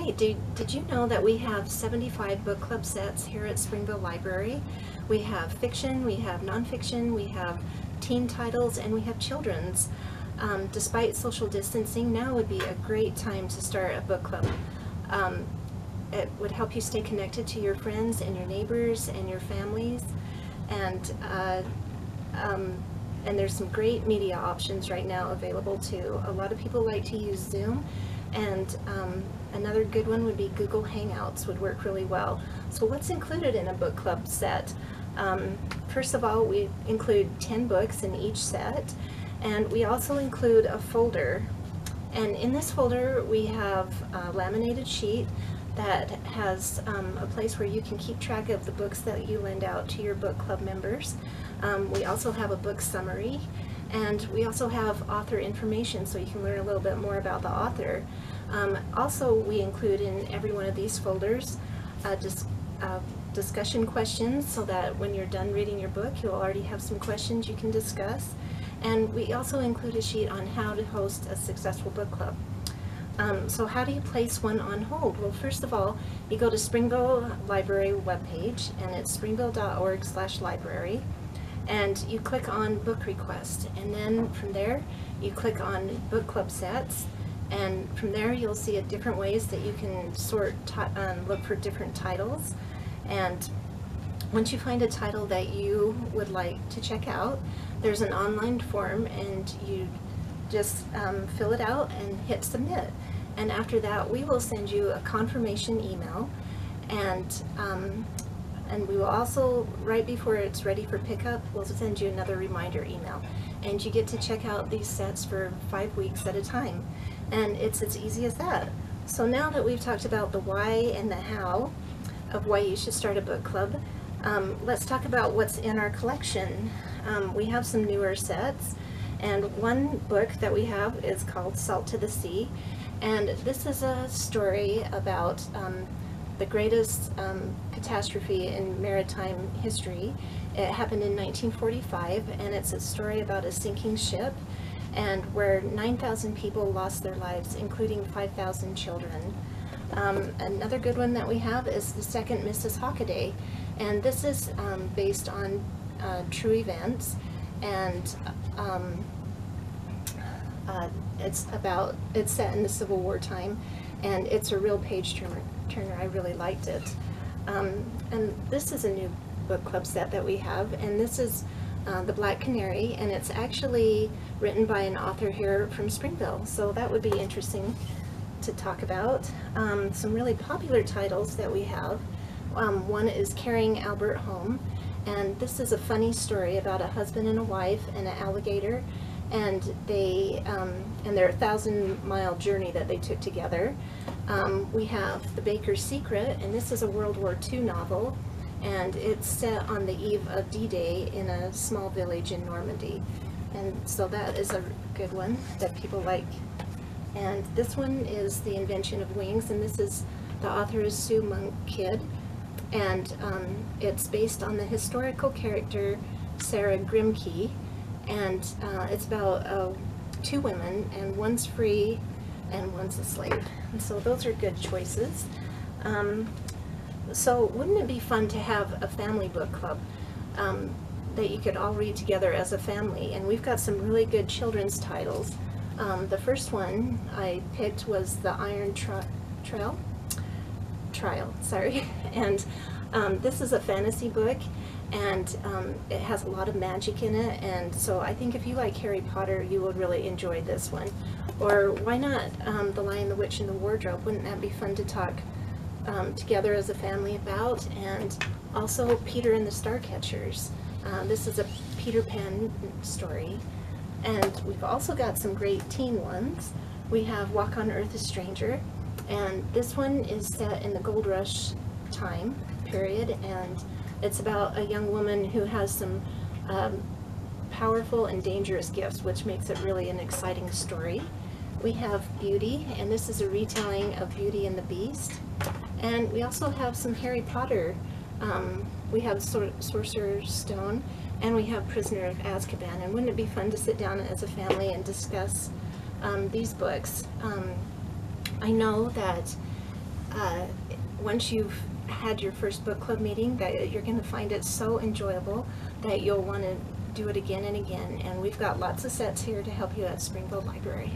Okay, did, did you know that we have 75 book club sets here at Springville Library? We have fiction, we have nonfiction, we have teen titles, and we have children's. Um, despite social distancing, now would be a great time to start a book club. Um, it would help you stay connected to your friends and your neighbors and your families. And, uh, um, and there's some great media options right now available too. A lot of people like to use Zoom and um, another good one would be Google Hangouts would work really well. So what's included in a book club set? Um, first of all, we include 10 books in each set and we also include a folder. And in this folder we have a laminated sheet that has um, a place where you can keep track of the books that you lend out to your book club members. Um, we also have a book summary and we also have author information so you can learn a little bit more about the author. Um, also we include in every one of these folders uh, dis uh, discussion questions so that when you're done reading your book you'll already have some questions you can discuss. And we also include a sheet on how to host a successful book club. Um, so how do you place one on hold? Well, first of all, you go to Springville Library webpage, and it's springville.org slash library, and you click on book request, and then from there, you click on book club sets, and from there you'll see a different ways that you can sort, um, look for different titles, and once you find a title that you would like to check out, there's an online form and you just um, fill it out and hit submit. And after that, we will send you a confirmation email and um, and we will also, right before it's ready for pickup, we'll send you another reminder email. And you get to check out these sets for five weeks at a time. And it's as easy as that. So now that we've talked about the why and the how of why you should start a book club, um, let's talk about what's in our collection. Um, we have some newer sets. And one book that we have is called Salt to the Sea. And this is a story about um, the greatest um, catastrophe in maritime history. It happened in 1945 and it's a story about a sinking ship and where 9,000 people lost their lives, including 5,000 children. Um, another good one that we have is The Second Mrs. Hockaday, and this is um, based on uh, true events, and um, uh, it's about, it's set in the Civil War time, and it's a real page turner. turner. I really liked it. Um, and this is a new book club set that we have, and this is uh, The Black Canary, and it's actually written by an author here from Springville, so that would be interesting to talk about. Um, some really popular titles that we have. Um, one is Carrying Albert Home, and this is a funny story about a husband and a wife and an alligator and they um, and their thousand mile journey that they took together. Um, we have The Baker's Secret, and this is a World War II novel, and it's set on the eve of D-Day in a small village in Normandy. And so that is a good one that people like. And this one is The Invention of Wings, and this is, the author is Sue Monk Kidd, and um, it's based on the historical character Sarah Grimke, and uh, it's about uh, two women, and one's free and one's a slave. And so those are good choices. Um, so wouldn't it be fun to have a family book club um, that you could all read together as a family? And we've got some really good children's titles. Um, the first one I picked was The Iron Tra Trail, Trial, sorry. and um, this is a fantasy book and um, it has a lot of magic in it and so I think if you like Harry Potter you will really enjoy this one. Or why not um, The Lion, the Witch, and the Wardrobe? Wouldn't that be fun to talk um, together as a family about? And also Peter and the Starcatchers. Uh, this is a Peter Pan story. And we've also got some great teen ones. We have Walk on Earth a Stranger and this one is set in the gold rush time period and it's about a young woman who has some um, powerful and dangerous gifts, which makes it really an exciting story. We have Beauty, and this is a retelling of Beauty and the Beast. And we also have some Harry Potter. Um, we have Sor Sorcerer's Stone, and we have Prisoner of Azkaban. And wouldn't it be fun to sit down as a family and discuss um, these books? I know that uh, once you've had your first book club meeting, that you're going to find it so enjoyable that you'll want to do it again and again. And we've got lots of sets here to help you at Springville Library.